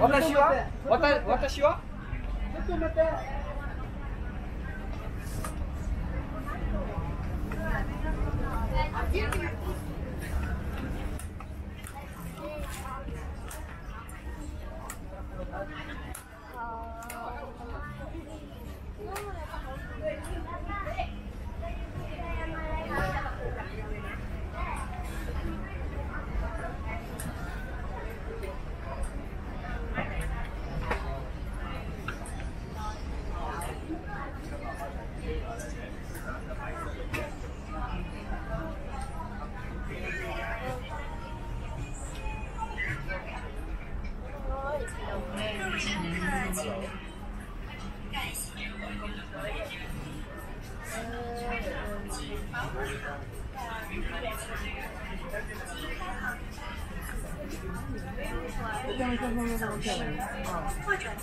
私は？私は？ちょっと待って。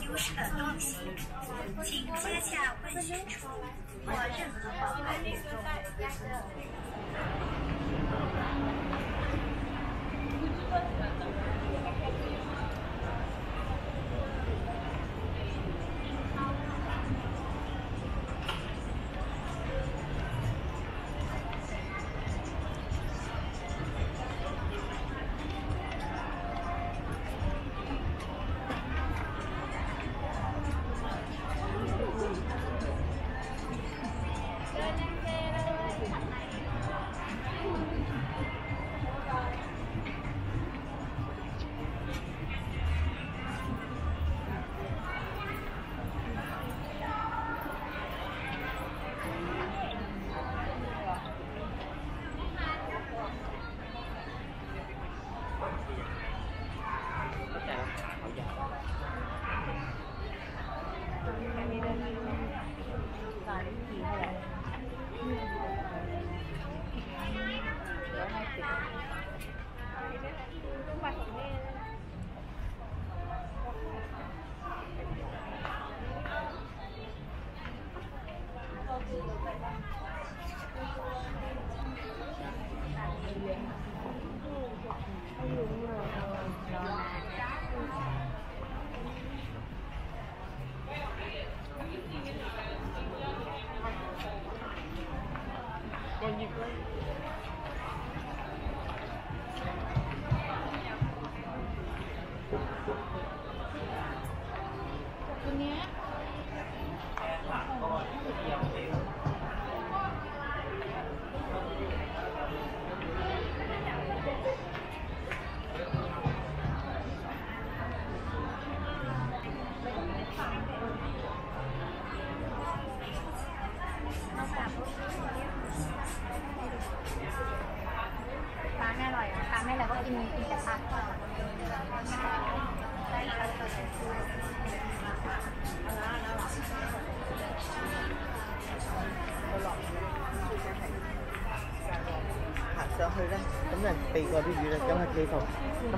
丢失的东西，请接下问询处或任何保安联络。них 上去咧，咁就避過啲雨啦，咁係幾圖咁。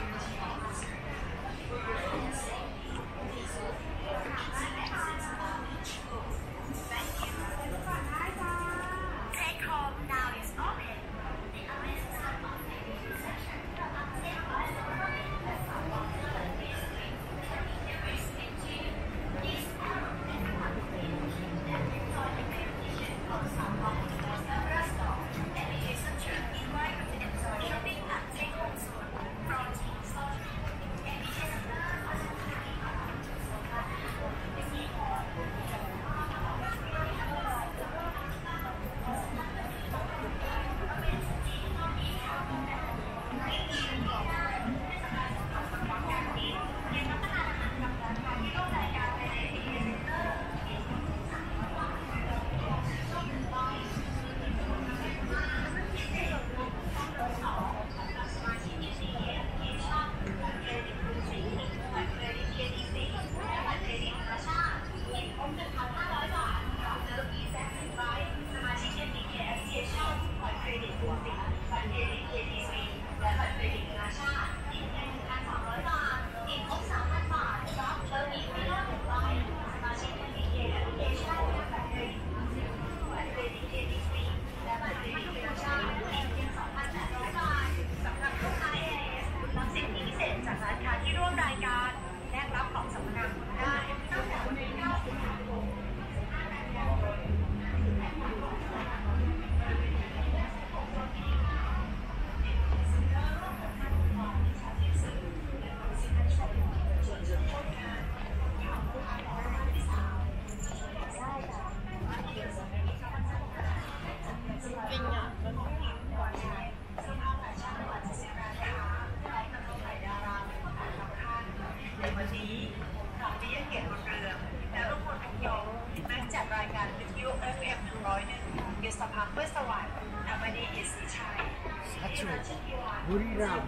บุรีรัมย์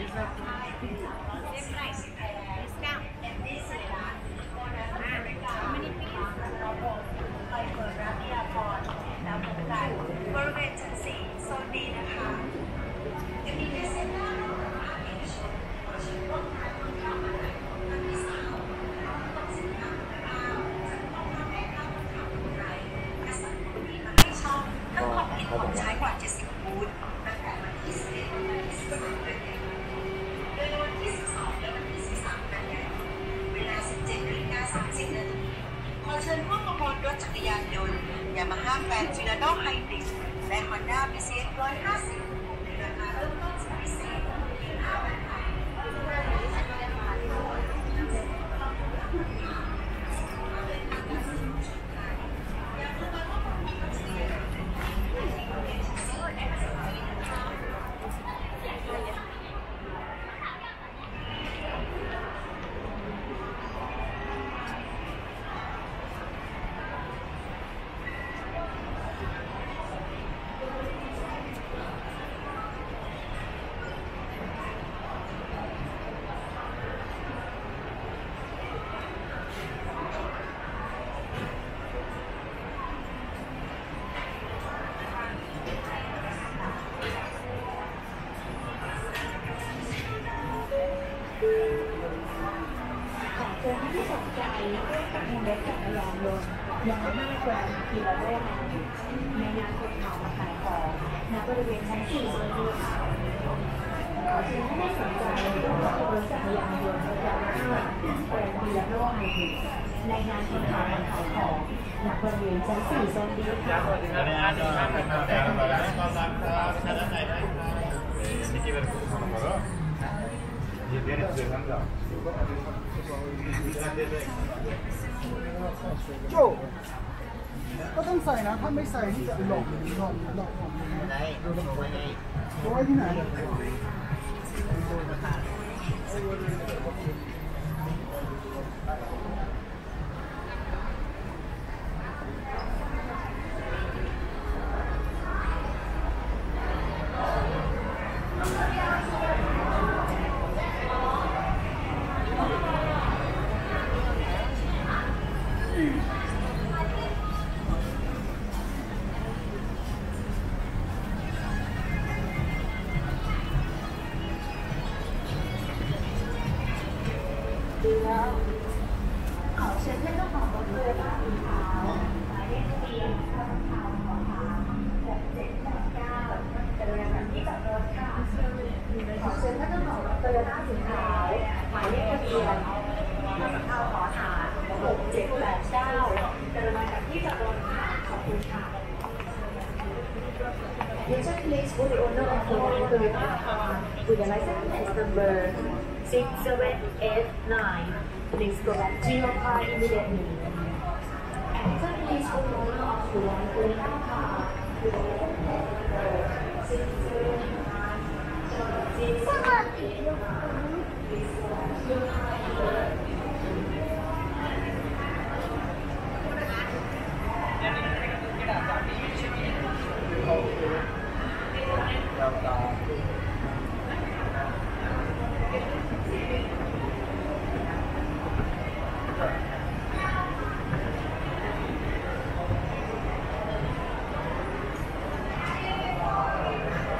It's not Same price. Discount. How many piece? Corvette สีโซนดีนะคะจะมีในเซ็นเตอร์อาร์เอชชิ้นลงมาที่เข้ามา ก็เขาบอกใช้กว่า 70บูธ เชิญร่วมประมูลรถจักรยานยนต์ยามาฮ่าแฟนจิลาโนไฮบริและฮอนด้าพีซีเอ็กซ์ร้อยห้าสิบใคาเริ่มต้นสุดพิเาพั ยาวมาแกว่ากิโลเมตรในงานคนเหมามาขายของณบริเวณชั้นสี่เลยค่ะขอเชิญท่าม่สนใจร่วมกัรถจักรยานยนต์ประจำางแขวงปิาโลกในถึงในงานคนเหมามาขายของณบริเวณชั้นสี่โซนดีค่ะ Gracias. โจก็ต้องใส่นะ ถ้าไม่ใส่นี่จะหลอกหลอกหลอกหลอกไหนไว้ไหนไว้ที่ไหน ขอเชิญท่านเจ้าของรถโดยสาสีขาวหมายเลขทะเบียนทอขาวขอทาบกเจ็ดแปดเก้าเดินแบบนี้กับรถค่ะขอเชิญท่านเจ้าของรถโดยสารสีขาวหมายเลขทะเบียนทอขาวขอทาหกเจ็ดแปดเก้าเดินมาจากที่จอดรถค่ะขอบคุณครับ Attention please for the owner of the Toyota car uh, with the license number 6789 please go back to your car immediately. Attention please for the owner of the car. With license number 6789 please go back to your car